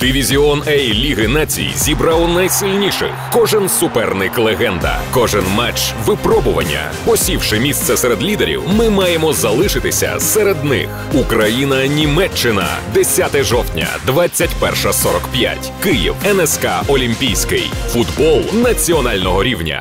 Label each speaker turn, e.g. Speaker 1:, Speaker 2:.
Speaker 1: Дивізіон А Ліги націй зібрав найсильніших. Кожен суперник легенда, кожен матч випробування. Посівши місце серед лідерів, ми маємо залишитися серед них. Україна, Німеччина, 10 жовтня, 21.45. Київ, НСК Олімпійський. Футбол національного рівня.